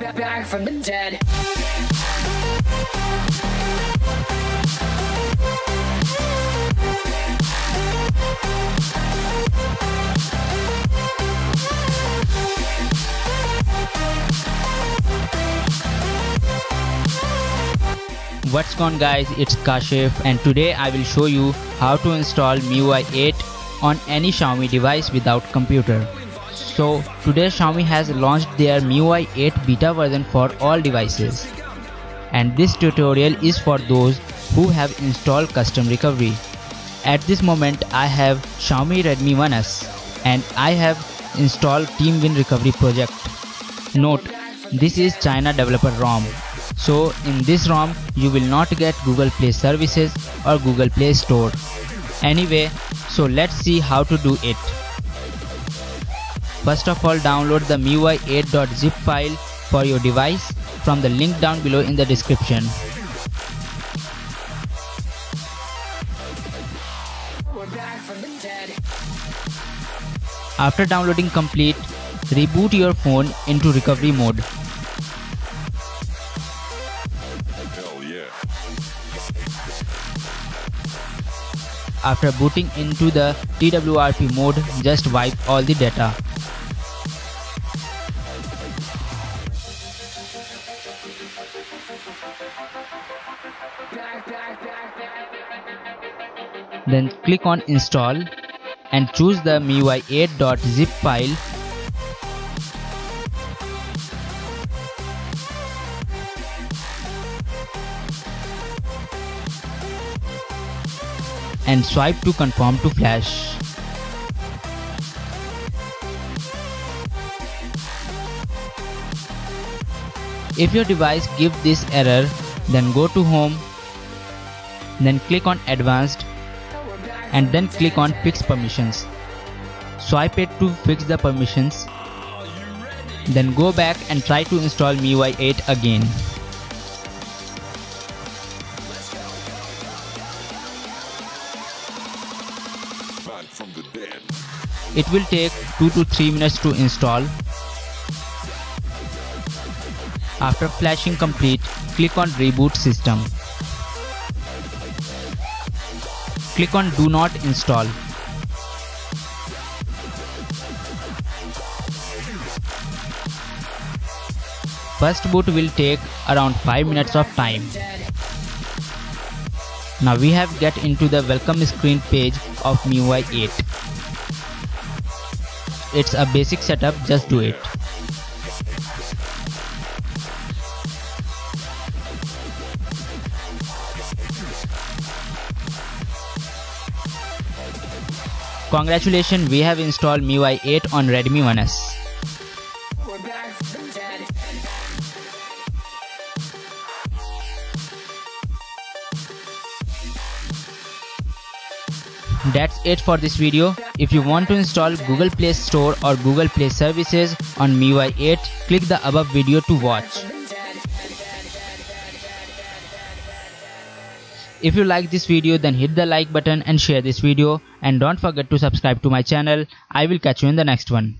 back, back from the dead. What's going guys, it's Kashif and today I will show you how to install MIUI 8 on any Xiaomi device without computer. So today Xiaomi has launched their MIUI 8 beta version for all devices. And this tutorial is for those who have installed custom recovery. At this moment I have Xiaomi Redmi 1S and I have installed TeamWin Recovery project. Note, this is China developer ROM so in this ROM you will not get Google Play services or Google Play Store. Anyway, so let's see how to do it. First of all download the MIUI 8.zip file for your device from the link down below in the description. After downloading complete, reboot your phone into recovery mode. After booting into the TWRP mode, just wipe all the data. Then click on install and choose the MIUI 8.zip file and swipe to confirm to flash. If your device gives this error, then go to home, then click on advanced and then click on fix permissions. Swipe it to fix the permissions. Then go back and try to install MIUI 8 again. It will take 2 to 3 minutes to install. After flashing complete, click on reboot system. Click on do not install. First boot will take around 5 minutes of time. Now we have get into the welcome screen page of MIUI 8. It's a basic setup, just do it. Congratulations, we have installed MIUI 8 on Redmi 1S. That's it for this video. If you want to install Google Play Store or Google Play services on MIUI 8, click the above video to watch. If you like this video then hit the like button and share this video and don't forget to subscribe to my channel. I will catch you in the next one.